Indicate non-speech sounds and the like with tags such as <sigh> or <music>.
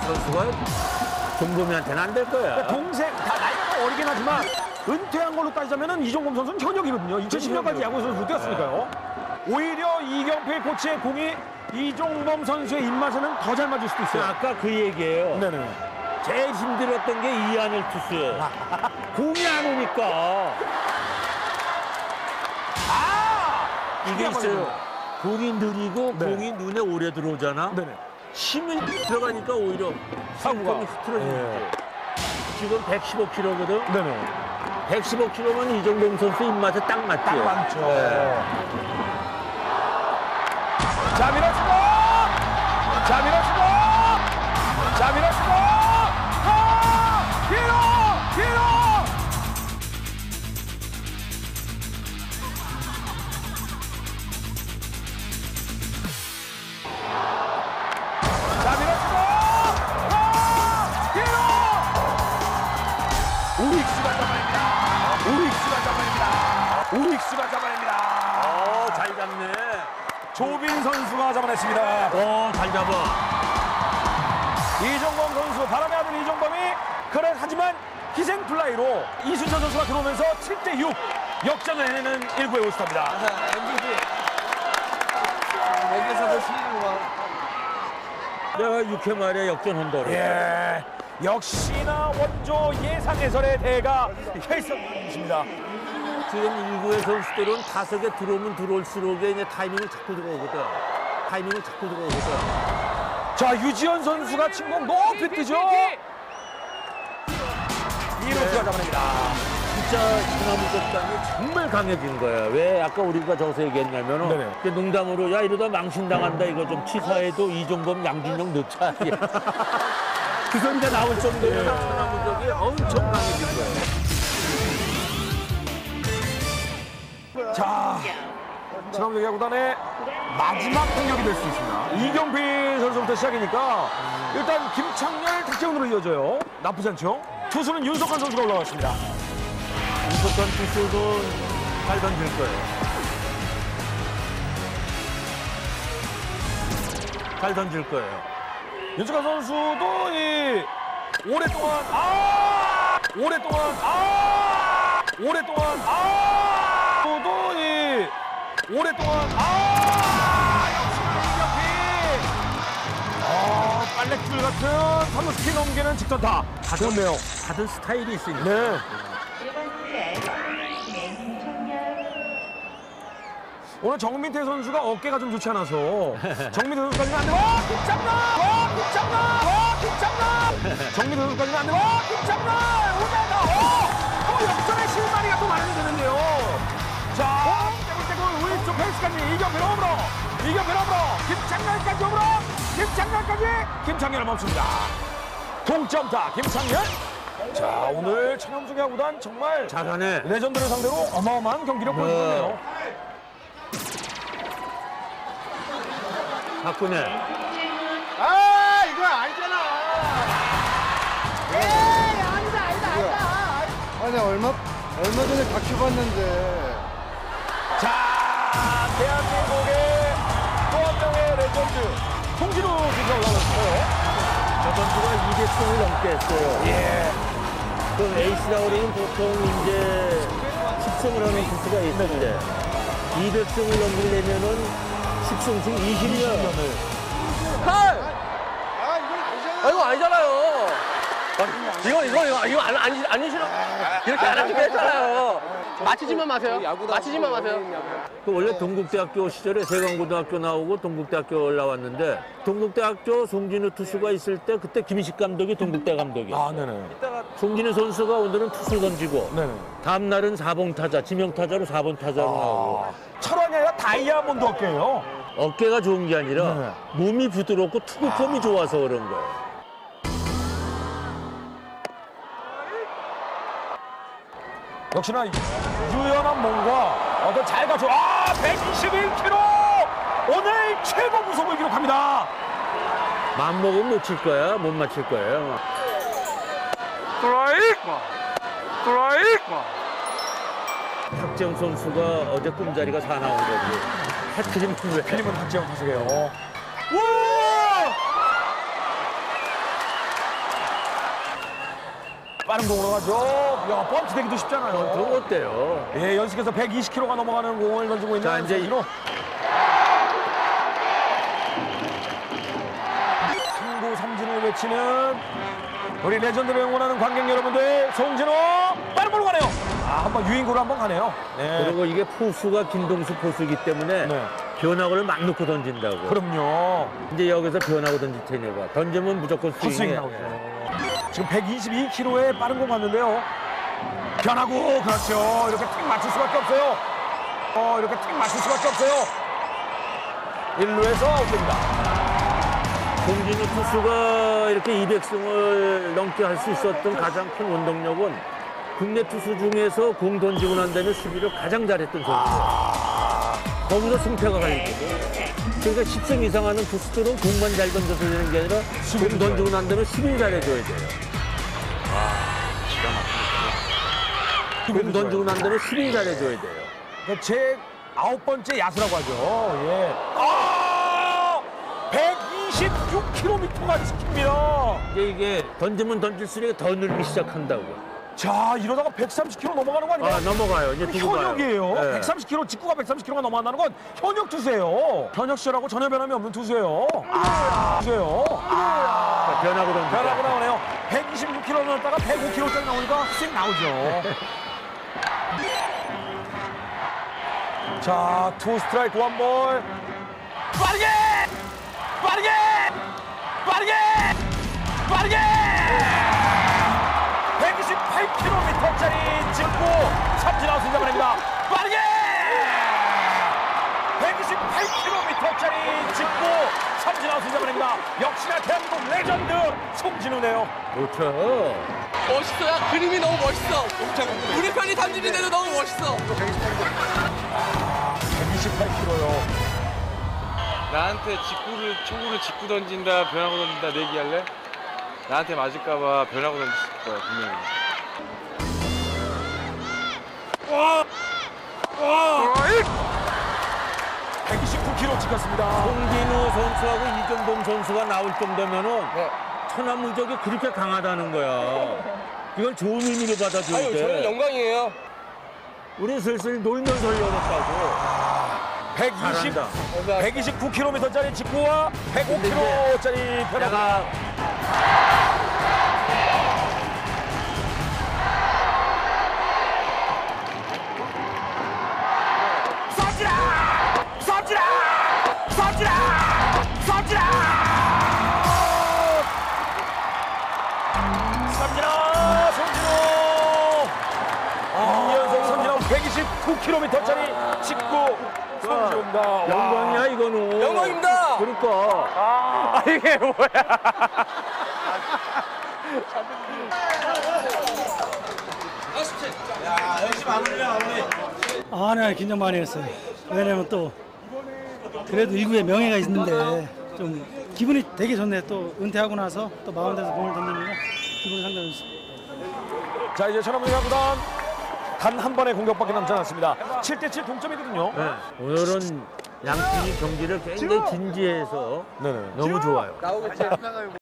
선수가 종범이한테는 안 될 거야. 동생 다 나이가 어리긴 하지만 은퇴한 걸로 따지자면 이종범 선수는 현역이거든요. 2010년까지 야구 선수 뛰었으니까요. 오히려 이경필 코치의 공이 이종범 선수의 입맛에는 더 잘 맞을 수도 있어요. 아까 그 얘기예요. 네네. 제일 힘들었던 게 이한열 투수예요. <laughs> 공이 안 오니까. 아! 이게 있어요. 공이 느리고 네. 공이 눈에 오래 들어오잖아. 네네. 힘이 들어가니까 오히려 사구감이 흐트러지는 예. 지금 115kg거든. 네네. 115kg면 이종범 선수 입맛에 딱 맞죠. 딱 많죠. 네. 자, 밀어 조빈 선수가 잡아냈습니다. 어, 잘 잡아. 이종범 선수, 바람의 아들 이종범이 그래 하지만 희생 플라이로 이순철 선수가 들어오면서 7대 6 역전을 해내는 1구의 올스타입니다. 여기서도 승리가 내가 6회 말에 역전한다. 예, 역시나 원조 예상 해설의 대가 헬성입니다. 지금 1구의 선수들은 타석에 들어오면 들어올수록 이제 타이밍을 자꾸 들어오거든. 타이밍을 자꾸 들어오거든. 자, 유지현 선수가 침공 높이 뛰죠. 이루수가 잡아냅니다. 진짜 이나무 것단이 정말 강해진 거야. 왜 아까 우리가 저기서 얘기했냐면은 네네. 농담으로 야 이러다 망신당한다 이거 좀 치사해도 이종범 양준영 넣자. <laughs> 그 소리가 나올 정도로 천하무적이 엄청 강해진 거야. 지난번 야구단의 마지막 공격이 될 수 있습니다. 이경필 선수부터 시작이니까 일단 김창렬, 탁재훈으로 이어져요. 나쁘지 않죠? 투수는 윤석환 선수가 올라왔습니다. 이석환 투수는 잘 던질 거예요. 잘 던질 거예요. 윤석환 선수도 이 오랫동안 아 오랫동안 아 오랫동안 아 오랫동안. 아 역시나 이경필 아 빨래줄 같은 삼루 스피 넘기는 직선타 좋네요. 다들 스타일이 있으니까. 네. 오늘 정민태 선수가 어깨가 좀 좋지 않아서. <laughs> 정민태 선수까지는 안 되고 와 김장남! 와 김장남! 와 김장남! 정민태 선수까지는 안 되고 와 김장남! 오자 이경필 홈으로 김창렬까지 홈으로 김창렬까지. 김창렬은 멈춥니다. 동점타 김창렬. 자 오늘 청염수 야구단 정말 잘하네. 레전드를 상대로 어마어마한 경기력 보여주네요. 박근혜. 아 이거 아니잖아. 에이 아니다 아니다 아니다. 아니 얼마 얼마 전에 다큐 봤는데. 자, 대한민국의 송진우 선수가 올라왔어요. 저 선수가 200승을 넘게 했어요. 예. 그 에이스라고 그러면 보통 이제 10승을 하는 투수가 있을 때 200승을 넘기려면은 10승씩 20년을 아 이건 아니잖아 아 이거 아니잖아요 이거 이거 이거 이거 안, 안, 아니시나 이렇게 안 하시면 했잖아요 맞히지만 마세요 맞히지만 마세요 그 원래 동국대학교 시절에 세강고등학교 나오고 동국대학교 올라왔는데 동국대학교 송진우 투수가 있을 때 그때 김식 감독이 동국대 감독이야. 아, 네네. 송진우 선수가 오늘은 투수 던지고 네네. 다음 날은 4번 타자, 지명 타자로 4번 타자로 나오고 철원이 아니라 다이아몬드 어깨예요. 어깨가 좋은 게 아니라 네. 몸이 부드럽고 투구 폼이 좋아서 그런 거예요. 역시나 유연한 몸과 어떤 잘 갖춰 아 121kg 오늘 최고 구속을 기록합니다. 마음 먹으면 못칠 거야, 못 맞힐 거예요. 박재영 선수가 어제 꿈자리가 다 나온 거지. 해트리면 왜? 필림은 박재영 타석이에요. 빠른 공으로 가죠. 야, 펀치 되기도 쉽잖아요. 그거 어때요? 예, 연식에서 120km가 넘어가는 공을 던지고 있는 자, 이제 이- 선수로. 승부 삼진을 외치는 우리 레전드를 응원하는 관객 여러분들, 송진호 빠른 볼로 가네요. 아, 한번 유인구로 한번 가네요. 네. 그리고 이게 포수가 김동수 포수이기 때문에 네. 변화구를 막 넣고 던진다고. 그럼요. 이제 여기서 변화구 던질 테니까 던지면 무조건 헛스윙 스윙해. 나오죠. 지금 122km의 빠른 공 갔는데요. 변하고 그렇죠. 이렇게 틱 맞출 수밖에 없어요. 어 이렇게 틱 맞출 수밖에 없어요. 1루에서 아웃됩니다. 송진우 투수가 이렇게 200승을 넘게 할 수 있었던 가장 큰 원동력은 국내 투수 중에서 공 던지고 난 다음에 수비를 가장 잘했던 선수예요. 거기서 승패가 갈리거든. 그러니까 10승 이상 하는 투수들은 공만 잘 던져서 되는 게 아니라 공 던지고 난 다음에 수비를 잘해줘야 돼요. 공 던지고 난 다음에 수비를 잘해줘야 돼요. 그제 아홉 번째 야수라고 하죠. 예. 아! 126km가 지킵니다. 이게, 이게 던지면 던질수록 더 늘기 시작한다고. 자 이러다가 130km 넘어가는 거 아닌가요? 아, 넘어가요. 이제 두고. 현역이에요. 네. 130km, 직구가 130km가 넘어간다는 건 현역 투수예요. 현역 시절하고 전혀 변함이 없는 투수예요. 아, 투수예요. 아, 변하고 던지고. 변하고 나오네요. 126km 넣었다가 105km짜리 나오니까 씩 나오죠. <laughs> 자, 투 스트라이크 원 볼. 빠르게! 빠르게! 빠르게! 빠르게! 송진우네요. 그렇죠. 멋있어. 야, 그림이 너무 멋있어. 우리 편이 삼진인데도 너무 멋있어. 128km요. 나한테 직구를 초구를 직구 던진다 변하고 던진다 내기할래? 나한테 맞을까봐 변하고 던질 거야 분명히. 129km 찍혔습니다. 송진우 선수하고 이정범 선수가 나올 정도면은 천하무적이 그렇게 강하다는 거야. 이걸 좋은 의미로 받아줘야 아유, 저는 돼. 영광이에요. 우리 슬슬 놀면서 열었다고. 120, 잘한다. 129km짜리 직구와 105km짜리 변화가 129km짜리 직구. 와. 영광이야 이거는. 영광입니다. 그러니까. 아 이게 뭐야? 아, 네, 긴장 많이 했어요. 왜냐면 또 그래도 1구에 명예가 있는데 좀 기분이 되게 좋네. 또 은퇴하고 나서 또 마운드에서 공을 던지니까 기분이 상당히 좋습니다. 자 이제 천하무적 야구단 단 한 번의 공격밖에 남지 않았습니다. 7대7 동점이거든요. 네. 오늘은 양 팀이 경기를 굉장히 진지해서 네네. 너무 좋아요. 나오겠지.